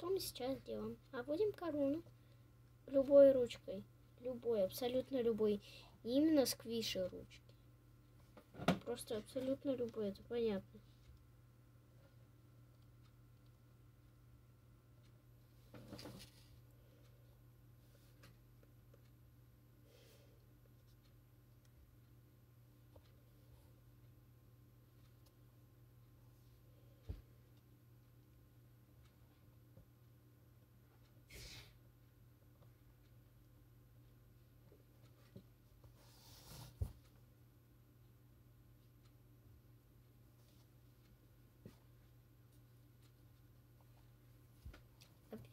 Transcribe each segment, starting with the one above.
что мы сейчас делаем? Обводим корону любой ручкой. Любой, абсолютно любой. Именно сквиши ручки. Просто абсолютно любой, это понятно.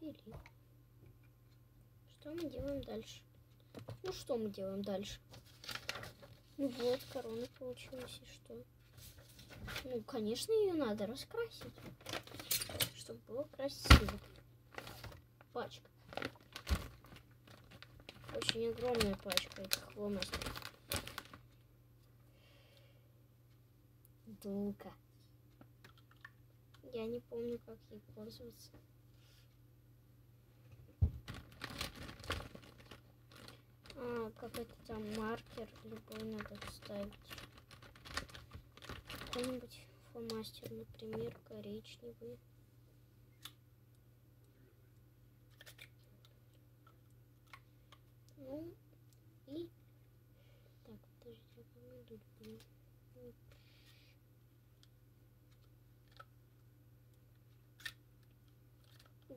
Обвели. Что мы делаем дальше? Ну, что мы делаем дальше? Ну вот, корона получилась, и что? Ну, конечно, ее надо раскрасить, чтобы было красиво. Пачка. Очень огромная пачка этих фломастеров. Дулка. Я не помню, как ей пользоваться. Какой-то там маркер любой надо вставить. Какой-нибудь фломастер, например, коричневый. Ну, и... Так, подождите, мы тут, блин.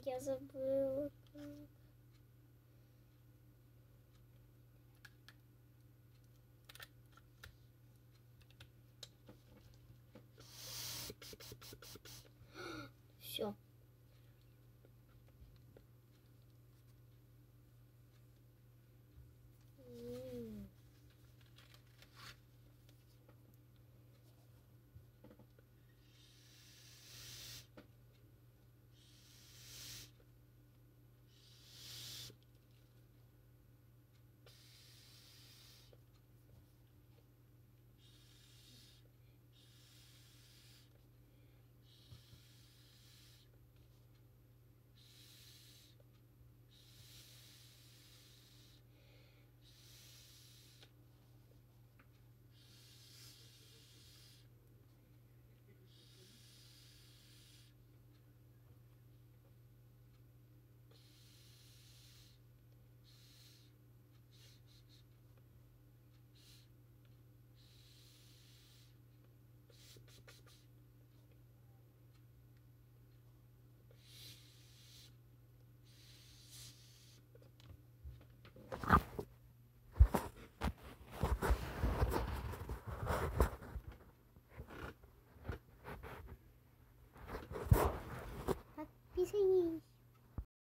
Я забыла. Siêu.